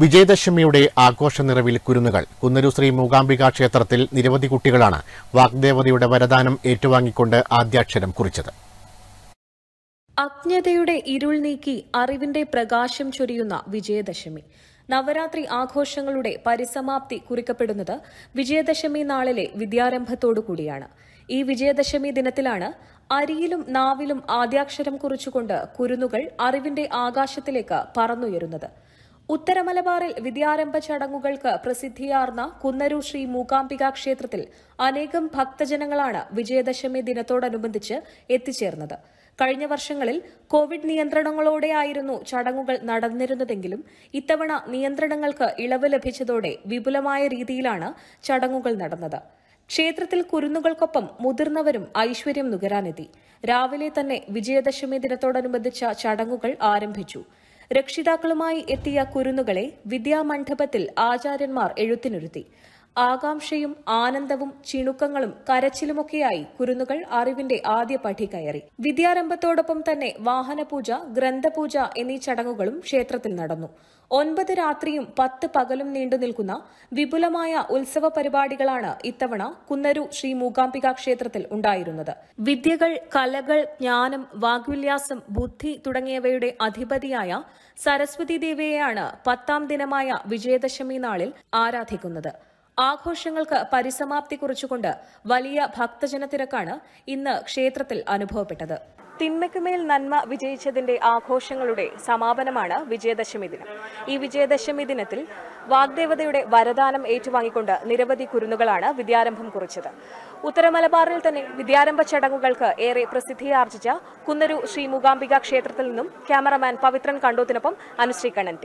വിജയദശമിയുടെ ആഘോഷ നിറവിൽ കുരുന്നുകൾ. കുന്നരു ശ്രീ മൂകാംബിക ക്ഷേത്രത്തിൽ നിരവധി കുട്ടികളാണ് വാഗ്ദേവതയുടെ വരദാനം ഏറ്റുവാങ്ങിക്കൊണ്ട് ആദ്യാക്ഷരം കുറിച്ചത്. അജ്ഞതയുടെ ഇരുൾ നീക്കി അറിവിന്റെ പ്രകാശം ചൊരിയുന്ന വിജയദശമി. നവരാത്രി ആഘോഷങ്ങളുടെ പരിസമാപ്തി കുറിക്കപ്പെടുന്നത് വിജയദശമി നാളിലെ വിദ്യാരംഭത്തോടുകൂടിയാണ് ഈ വിജയദശമി ദിനത്തിലാണ് അരിയിലും നാവിലും ആദ്യാക്ഷരം കുറിച്ചുകൊണ്ട് കുരുന്നുകൾ അറിവിന്റെ ആകാശത്തിലേക്ക് പറന്നുയരുന്നത്. ഉത്തരമലബാറിൽ വിദ്യാരംഭ ചടങ്ങുകൾക്ക് പ്രസിദ്ധിയാർന്ന കുന്നരു ശ്രീ മൂകാംബിക ക്ഷേത്രത്തിൽ അനേകം ഭക്തജനങ്ങളാണ് വിജയദശമി ദിനത്തോടനുബന്ധിച്ച് എത്തിച്ചേർന്നത്. കഴിഞ്ഞ വർഷങ്ങളിൽ കോവിഡ് നിയന്ത്രണങ്ങളോടെയായിരുന്നു ചടങ്ങുകൾ നടന്നിരുന്നതെങ്കിലും ഇത്തവണ നിയന്ത്രണങ്ങൾക്ക് ഇളവ് ലഭിച്ചതോടെ വിപുലമായ രീതിയിലാണ് ചടങ്ങുകൾ നടന്നത്. ക്ഷേത്രത്തിൽ കുരുന്നുകൾക്കൊപ്പം മുതിർന്നവരും ഐശ്വര്യം നുകരാനെത്തി. രാവിലെ തന്നെ വിജയദശമി ദിനത്തോടനുബന്ധിച്ച ചടങ്ങുകൾ ആരംഭിച്ചു. രക്ഷിതാക്കളുമായി എത്തിയ കുരുന്നുകളെ വിദ്യാമണ്ഡപത്തിൽ ആചാര്യന്മാർ എഴുത്തിനിരുത്തി. ആകാംക്ഷയും ആനന്ദവും ചിണുക്കങ്ങളും കരച്ചിലുമൊക്കെയായി കുരുന്നുകൾ അറിവിന്റെ ആദ്യ പടി കയറി. വിദ്യാരംഭത്തോടൊപ്പം തന്നെ വാഹനപൂജ ഗ്രന്ഥപൂജ എന്നീ ചടങ്ങുകളും ക്ഷേത്രത്തിൽ നടന്നു. ഒൻപത് രാത്രിയും പത്ത് പകലും നീണ്ടു നിൽക്കുന്ന വിപുലമായ ഉത്സവ പരിപാടികളാണ് ഇത്തവണ കുന്നരു ശ്രീ മൂകാംബിക ക്ഷേത്രത്തിൽ ഉണ്ടായിരുന്നത്. വിദ്യകൾ കലകൾ ജ്ഞാനം വാഗ്വില്യാസം ബുദ്ധി തുടങ്ങിയവയുടെ അധിപതിയായ സരസ്വതി ദേവിയെയാണ് പത്താം ദിനമായ വിജയദശമി നാളിൽ ആരാധിക്കുന്നത്. ആഘോഷങ്ങൾക്ക് പരിസമാപ്തി കുറിച്ചുകൊണ്ട് വലിയ ഭക്തജനത്തിരക്കാണ് ഇന്ന് ക്ഷേത്രത്തിൽ അനുഭവപ്പെട്ടത്. തിന്മയ്ക്കുമേൽ നന്മ വിജയിച്ചതിന്റെ ആഘോഷങ്ങളുടെ സമാപനമാണ് വിജയദശമി ദിനം. ഈ വിജയദശമി ദിനത്തിൽ വാഗ്ദേവതയുടെ വരദാനം ഏറ്റുവാങ്ങിക്കൊണ്ട് നിരവധി കുരുന്നുകളാണ് വിദ്യാരംഭം കുറിച്ചത്. ഉത്തരമലബാറിൽ തന്നെ വിദ്യാരംഭ ചടങ്ങുകൾക്ക് ഏറെ പ്രസിദ്ധിയാർജിച്ച കുന്നരു ശ്രീ മൂകാംബിക ക്ഷേത്രത്തിൽ നിന്നും ക്യാമറമാൻ പവിത്രൻ കണ്ടോത്തിനൊപ്പം അനുശ്രീ കണ്ണൻ